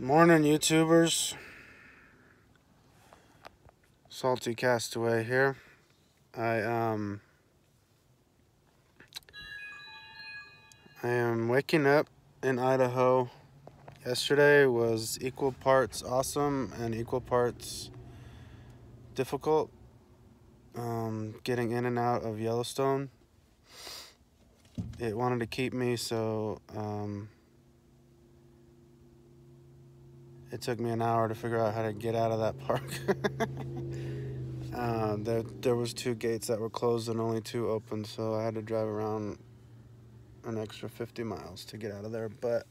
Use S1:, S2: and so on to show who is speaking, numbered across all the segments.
S1: Morning, YouTubers. Salty Castaway here. I um I am waking up in Idaho. Yesterday was equal parts awesome and equal parts difficult. Um, getting in and out of Yellowstone. It wanted to keep me, so um, it took me an hour to figure out how to get out of that park. uh, there, there was two gates that were closed and only two open, so I had to drive around an extra 50 miles to get out of there. But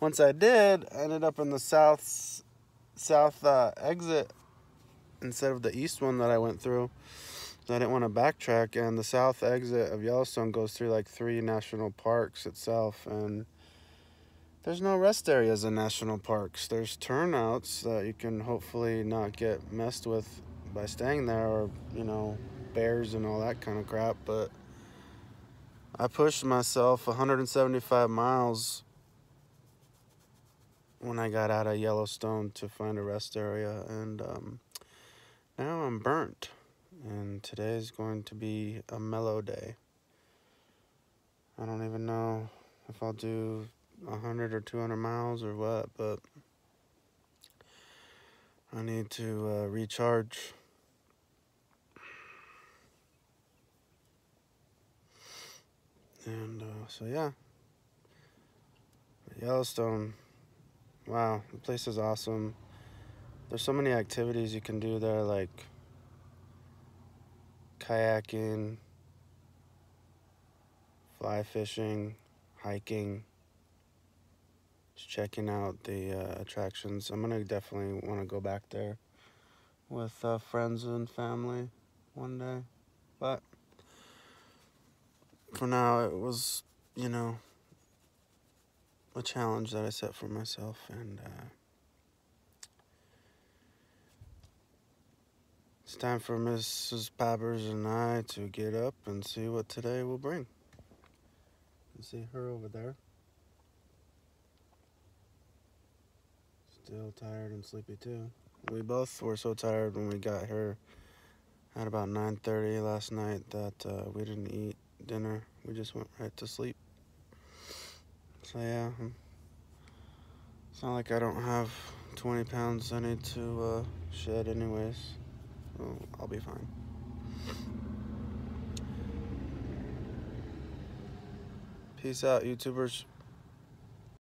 S1: once I did, I ended up in the south south uh, exit instead of the east one that I went through. I didn't want to backtrack, and the south exit of Yellowstone goes through like three national parks itself, and there's no rest areas in national parks. There's turnouts that you can hopefully not get messed with by staying there or, you know, bears and all that kind of crap. But I pushed myself 175 miles when I got out of Yellowstone to find a rest area. And um, now I'm burnt. And today is going to be a mellow day. I don't even know if I'll do 100 or 200 miles or what, but I need to uh, recharge. And uh, so, yeah. Yellowstone, wow, the place is awesome. There's so many activities you can do there, like kayaking, fly fishing, hiking checking out the uh, attractions. I'm gonna definitely want to go back there with uh, friends and family one day. But for now, it was, you know, a challenge that I set for myself, and uh, it's time for Mrs. Pabbers and I to get up and see what today will bring. You see her over there. Still tired and sleepy too. We both were so tired when we got here at about 9.30 last night that uh, we didn't eat dinner. We just went right to sleep. So yeah, um, it's not like I don't have 20 pounds I need to uh, shed anyways. So I'll be fine. Peace out, YouTubers.